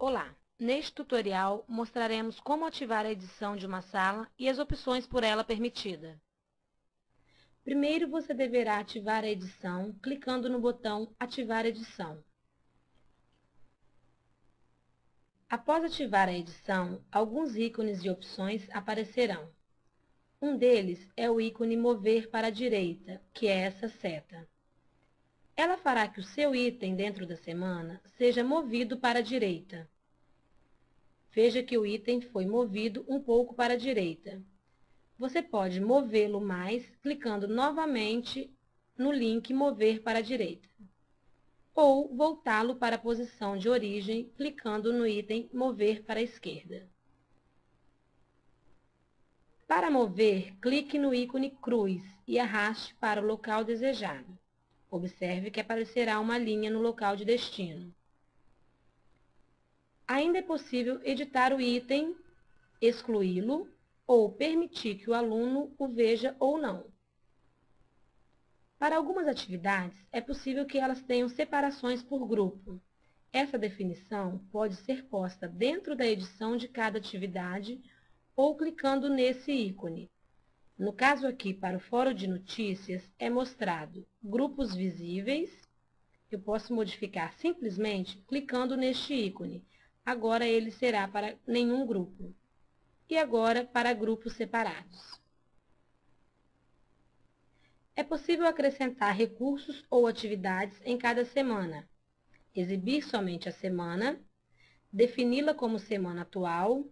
Olá! Neste tutorial, mostraremos como ativar a edição de uma sala e as opções por ela permitida. Primeiro, você deverá ativar a edição clicando no botão Ativar edição. Após ativar a edição, alguns ícones e opções aparecerão. Um deles é o ícone Mover para a direita, que é essa seta. Ela fará que o seu item dentro da semana seja movido para a direita. Veja que o item foi movido um pouco para a direita. Você pode movê-lo mais clicando novamente no link Mover para a direita. Ou voltá-lo para a posição de origem clicando no item Mover para a esquerda. Para mover, clique no ícone cruz e arraste para o local desejado. Observe que aparecerá uma linha no local de destino. Ainda é possível editar o item, excluí-lo ou permitir que o aluno o veja ou não. Para algumas atividades, é possível que elas tenham separações por grupo. Essa definição pode ser posta dentro da edição de cada atividade ou clicando nesse ícone. No caso aqui, para o fórum de notícias, é mostrado grupos visíveis. Eu posso modificar simplesmente clicando neste ícone. Agora ele será para nenhum grupo. E agora para grupos separados. É possível acrescentar recursos ou atividades em cada semana. Exibir somente a semana, defini-la como semana atual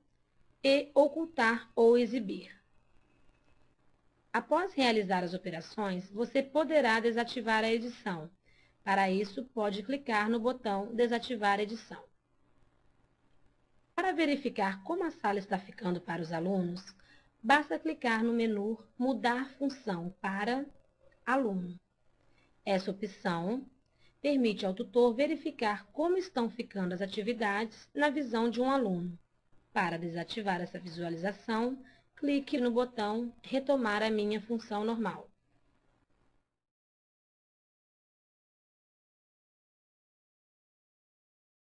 e ocultar ou exibir. Após realizar as operações, você poderá desativar a edição. Para isso, pode clicar no botão Desativar edição. Para verificar como a sala está ficando para os alunos, basta clicar no menu Mudar função para Aluno. Essa opção permite ao tutor verificar como estão ficando as atividades na visão de um aluno. Para desativar essa visualização, clique no botão Retomar a minha função normal.